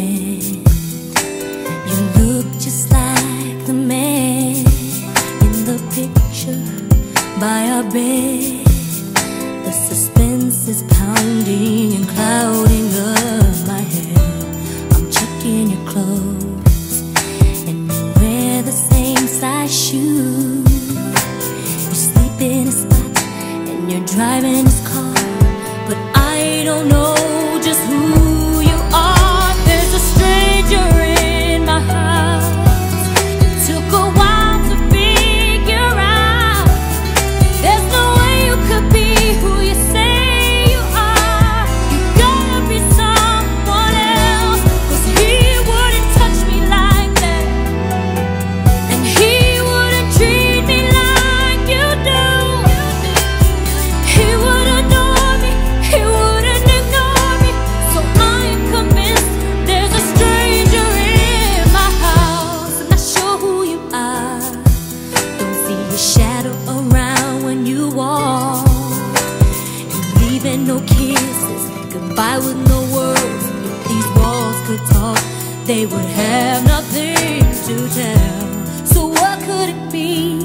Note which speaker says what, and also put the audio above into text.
Speaker 1: you look just like the man in the picture by our bed. The suspense is pounding and clouding up my head. I'm checking your clothes and you wear the same size shoes. You sleep in a spot and you're driving his car, but I don't know. Kisses, goodbye with no words. If these walls could talk, they would have nothing to tell. So what could it be?